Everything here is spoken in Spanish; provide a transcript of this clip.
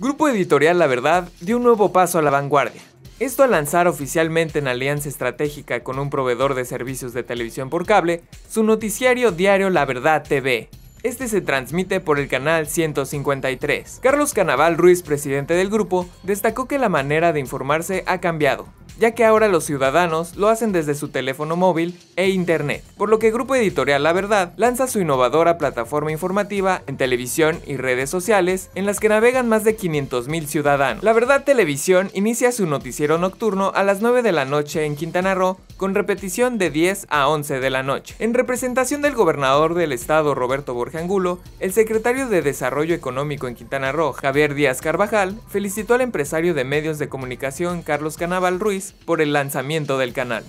Grupo Editorial La Verdad dio un nuevo paso a la vanguardia. Esto al lanzar oficialmente en alianza estratégica con un proveedor de servicios de televisión por cable, su noticiario diario La Verdad TV. Este se transmite por el canal 153. Carlos Canaval Ruiz, presidente del grupo, destacó que la manera de informarse ha cambiado, ya que ahora los ciudadanos lo hacen desde su teléfono móvil e internet, por lo que Grupo Editorial La Verdad lanza su innovadora plataforma informativa en televisión y redes sociales en las que navegan más de 500.000 ciudadanos. La Verdad Televisión inicia su noticiero nocturno a las 9 de la noche en Quintana Roo con repetición de 10 a 11 de la noche. En representación del gobernador del estado Roberto Borja Angulo, el secretario de Desarrollo Económico en Quintana Roo, Javier Díaz Carvajal, felicitó al empresario de medios de comunicación Carlos Canaval Ruiz por el lanzamiento del canal.